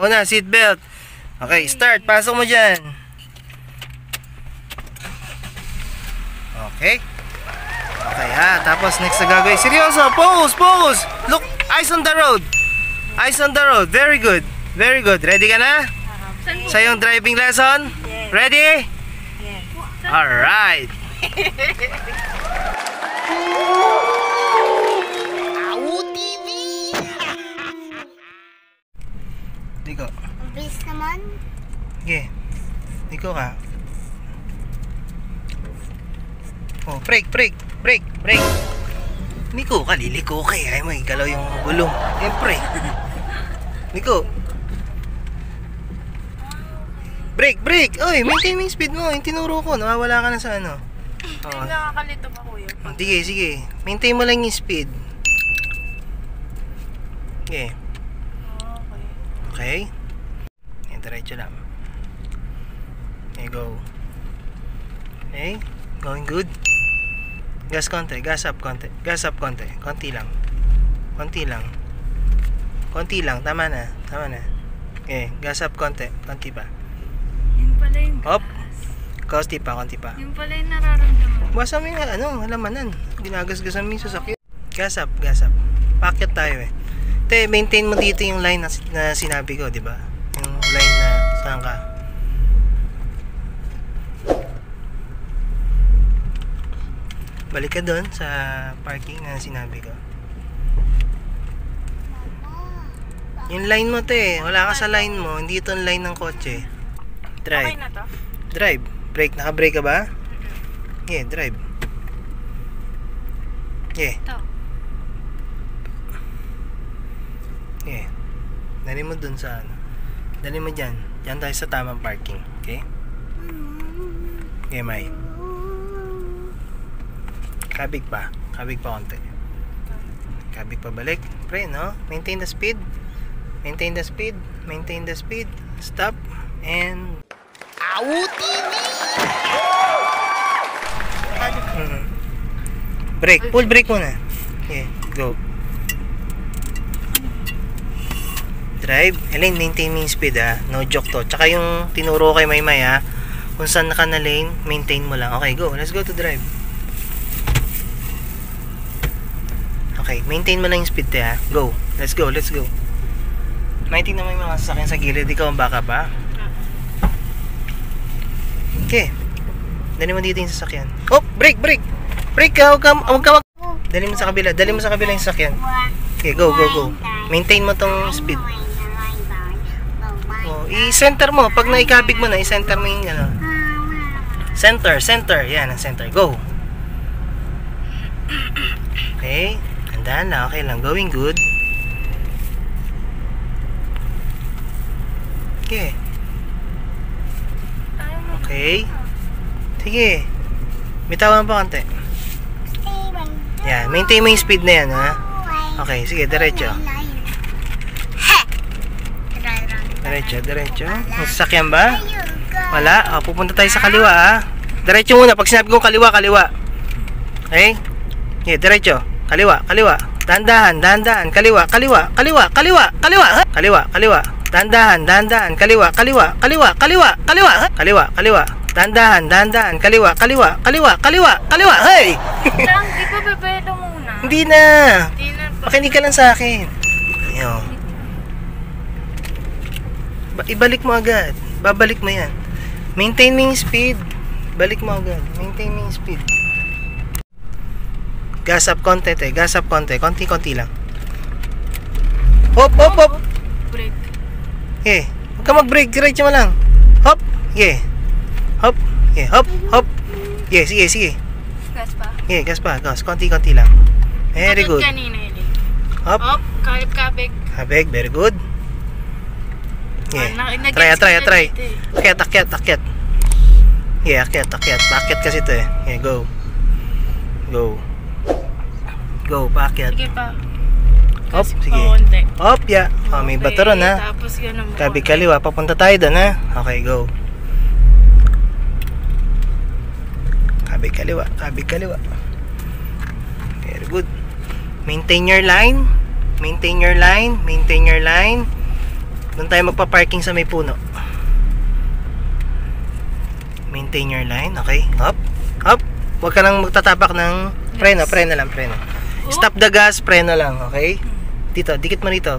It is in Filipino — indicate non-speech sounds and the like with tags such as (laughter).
Una, seatbelt. Okay, start. Pasok mo dyan. Okay. Okay ha. Tapos next na gagawin. Seryoso. Focus, focus. Look, eyes on the road. Eyes on the road. Very good. Very good. Ready ka na? Sa iyong driving lesson? Ready? Alright. (laughs) Ang bilis naman. Sige. Diko ka. Oh, brake, brake, brake, brake. Niko ka, liliko ka eh. Ay, may galaw yung gulong. Siyempre. (laughs) Niko. Brake, brake. Oy, maintain mo yung speed mo. Yung tinuro ko. Nawawala ka na sa ano. (laughs) Oh. Nakakalito pa kuya. Oh, Sige, sige. Maintain mo lang yung speed. Okay. Okay. Eh, diretso lang. Okay, go. Okay? Going good? Gas konti, gas up konti. Gas up konti. Konti lang. Konti lang. Konti lang, tama na. Tama na. Okay, gas up konti. Konti pa. Yun pala yung Up. Konti pa, konti pa. Yun pala yung nararamdaman. Basta mo yung ano, halamanan. Ginagasgasan mo yung sasakyan. Gas up, gas up. Packet tayo eh. Te, maintain mo dito yung line na, na sinabi ko, di ba? Yung line na saan ka. Balik ka doon sa parking na sinabi ko. Yung line mo te, wala ka sa line mo, hindi ito ang line ng kotse. Okay Drive. na to? Drive. Brake, naka-brake ka ba? Yeah, drive. Yeah. Ito. Yeah. Dali mo dun sa ano. Dali mo dyan. Dyan tayo sa tamang parking. Okay? Okay, May. Kabig pa. Kabig pa konti. Kabig pa balik. Pre, no? Maintain the speed. Maintain the speed. Maintain the speed. Stop. And... Mhm. Brake. Full brake muna. Okay, go. Drive. Elaine, maintain mo yung speed ha. No joke to. Tsaka yung tinuro kay Maymay ha. Kung saan naka na lane, maintain mo lang. Okay, go. Let's go to drive. Okay, maintain mo lang yung speed te ha. Go. Let's go, let's go. Maintain naman yung mga sasakyan sa gilid. Ikaw ang baka pa. Okay. Dali mo dito yung sasakyan. Oh, brake, brake. Brake ka, huwag ka, huwag ka, wag. Dali mo sa kabila. Dali mo sa kabila yung sasakyan. Okay, go, go, go. Maintain mo tong speed. I-center mo. Pag naikabig mo na, i-center mo yung ano. Center, center. Yan, ang center. Go. Okay. Tandaan lang. Okay lang. Going good. Okay. Okay. Sige. Bitawan pa konti. Yan. Maintain mo yung speed na yan, ha? Okay. Sige, diretso. Diretso, diretso. May sasakyan ba? Wala. O, pupunta tayo sa kaliwa, ha? Diretso muna. Pag sinabi kong kaliwa, kaliwa. Okay? Okay, diretso. Kaliwa, kaliwa. Dahan-dahan, dahan-dahan. Kaliwa, kaliwa, kaliwa, kaliwa, kaliwa. ha? Kaliwa, kaliwa. Dahan-dahan, dahan-dahan. Kaliwa, kaliwa, kaliwa, kaliwa, kaliwa. ha? Kaliwa, kaliwa. Dahan-dahan, dahan-dahan. Kaliwa, kaliwa, kaliwa, kaliwa, kaliwa. Hey! Lang, di ba bebedo muna? Hindi na. Hindi na. Makinig ka lang sa akin. Ayun. Ba- ibalik mo agad. Babalik mo yan. Maintain mo yung speed. Balik mo agad. Maintain mo yung speed. Gas up konti te. Gas up konti. Konti-konti lang. Hop, hop, hop. Break. Yeah. Huwag ka mag-brake. Diretso mo lang. Hop. Yeah. Hop. Yeah. Hop. Hop. Yeah. Sige, sige. Gas pa. Yeah. Gas pa. Gas. Konti-konti lang. Very good. kanina yun. Hop. Op, kalip-kabig. Habig. Very good. Yeah. Ah, na- nag-gets Try, try, try. eh. Akyat, akyat, akyat. Yeah, akyat, akyat. Paakyat kasi ito eh. Yeah, go. Go. Go, paakyat. Sige pa. Gas sige. Hop, ya. Oh, may bato ron ha. Tapos ganun mo. Kabig kaliwa. Papunta tayo doon ha. Okay, go. Kabig kaliwa. Kabig kaliwa. Very good. Maintain your line. Maintain your line. Maintain your line. Doon tayo magpa-parking sa may puno. Maintain your line. Okay. Up. Up. Huwag ka nang magtatapak ng preno. Preno lang, preno. Stop the gas, preno lang. Okay? Dito, dikit mo rito.